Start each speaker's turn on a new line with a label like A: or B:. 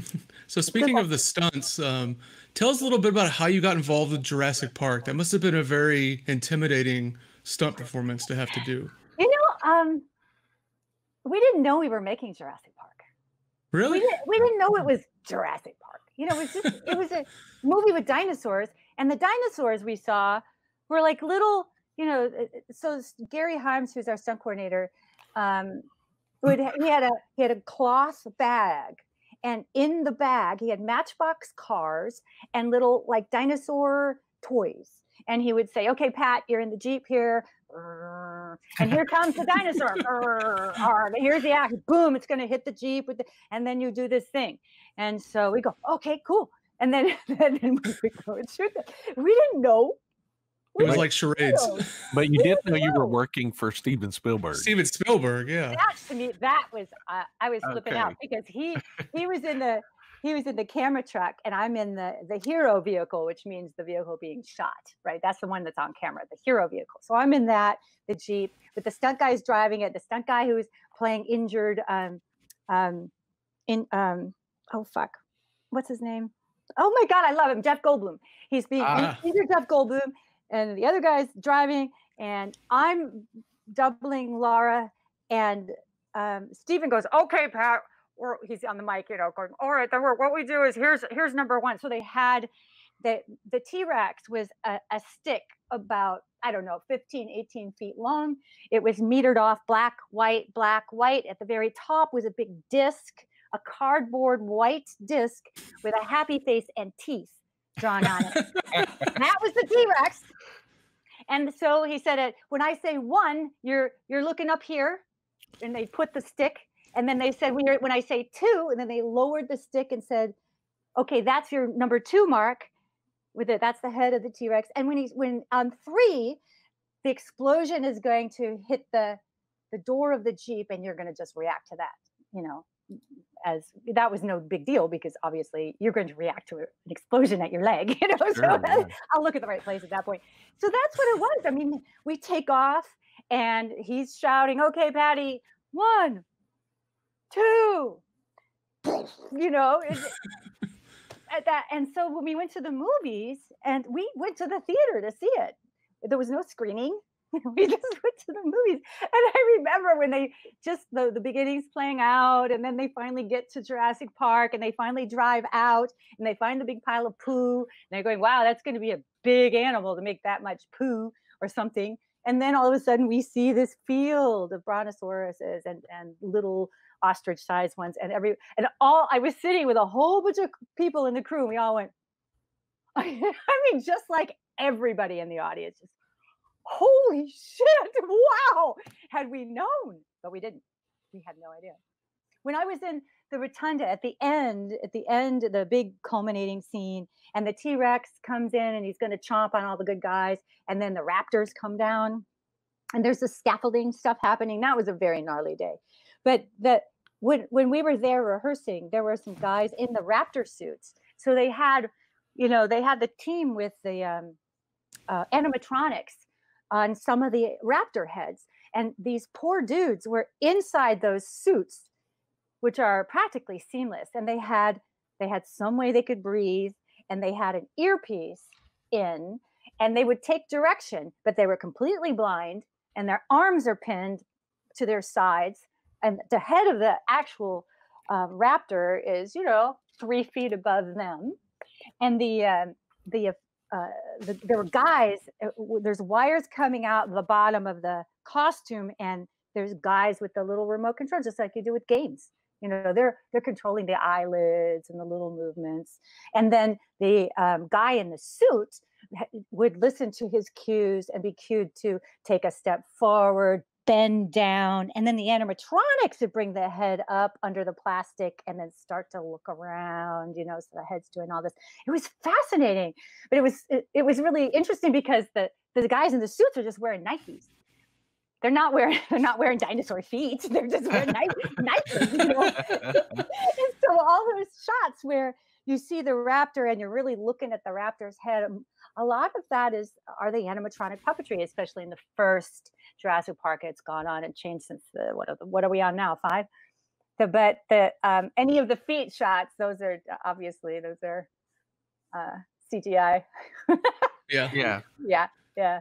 A: so speaking of the stunts, um, tell us a little bit about how you got involved with Jurassic Park. That must have been a very intimidating stunt performance to have to do.
B: You know, um, we didn't know we were making Jurassic Park.
A: Really?
B: We didn't, we didn't know it was Jurassic Park. You know, it was just it was a movie with dinosaurs, and the dinosaurs we saw were like little, you know. uh, So Gary Hymes, who's our stunt coordinator, um, would he had a he had a cloth bag, and in the bag he had Matchbox cars and little like dinosaur toys. And he would say, "Okay, Pat, you're in the jeep here, and here comes the dinosaur. Here's the act. Boom! It's going to hit the jeep with the, and then you do this thing." And so we go, "Okay, cool." And then then we go and shoot it. We didn't know.
A: It was
B: didn't
A: like charades.
C: But you did know you were working for Steven Spielberg.
A: Steven Spielberg, yeah.
B: that to me that was uh, I was flipping out because he he was in the he was in the camera truck and I'm in the the hero vehicle which means the vehicle being shot right? That's the one that's on camera the hero vehicle. So I'm in that the jeep with the stunt guys driving it. The stunt guy who's playing injured um um in um oh fuck. What's his name? Oh my god I love him Jeff Goldblum. He's being
A: Ah.
B: injured Jeff Goldblum and the other guy's driving and I'm doubling Laura and um, Steven goes, "Okay, Pat." Or he's on the mic, you know, going, "All right, then what we do is here's here's number one." So they had the the T Rex was a, a stick about I don't know 15, 18 feet long. It was metered off black, white, black, white. At the very top was a big disc, a cardboard white disc with a happy face and teeth drawn on it. that was the T Rex. And so he said it when I say one, you're you're looking up here, and they put the stick, and then they said when you're when I say two, and then they lowered the stick and said, okay, that's your number two mark. With it, that's the head of the T Rex. And when he's when on three, the explosion is going to hit the the door of the Jeep, and you're going to just react to that. You know, as that was no big deal because obviously you're going to react to an explosion at your leg. You know, so
C: yeah.
B: I'll look at the right place at that point. So that's what it was. I mean, we take off and he's shouting, okay, Patty, one, two, you know, at that. And so when we went to the movies and we went to the theater to see it, there was no screening. We just went to the movies. And I remember when they just the, the beginnings playing out, and then they finally get to Jurassic Park and they finally drive out and they find the big pile of poo. And they're going, wow, that's going to be a big animal to make that much poo or something. And then all of a sudden we see this field of brontosauruses and, and little ostrich sized ones and every and all I was sitting with a whole bunch of people in the crew and we all went I mean just like everybody in the audience just holy shit wow had we known but we didn't. We had no idea. When I was in the rotunda at the end at the end the big culminating scene and the T-Rex comes in and he's going to chomp on all the good guys and then the raptors come down and there's the scaffolding stuff happening. That was a very gnarly day. But that when when we were there rehearsing there were some guys in the raptor suits. So they had you know they had the team with the um, uh, animatronics on some of the raptor heads and these poor dudes were inside those suits which are practically seamless and they had they had some way they could breathe and they had an earpiece in and they would take direction but they were completely blind and their arms are pinned to their sides and the head of the actual uh, raptor is you know three feet above them and the um, the, uh, the there were guys uh, there's wires coming out the bottom of the costume and there's guys with the little remote control just like you do with games. You know they're they're controlling the eyelids and the little movements. And then the um, guy in the suit would listen to his cues and be cued to take a step forward bend down and then the animatronics would bring the head up under the plastic and then start to look around you know so the head's doing all this. It was fascinating but it was it, it was really interesting because the the guys in the suits are just wearing nikes. They're not wearing they're not wearing dinosaur feet. They're just wearing Nike, Nikes, you know? so all those shots where you see the raptor and you're really looking at the raptor's head um, a lot of that is are the animatronic puppetry, especially in the first Jurassic Park. It's gone on and changed since the what are, the, what are we on now? Five. The, but the um, any of the feet shots, those are uh, obviously those are uh, CGI.
A: yeah,
C: yeah,
B: yeah, yeah.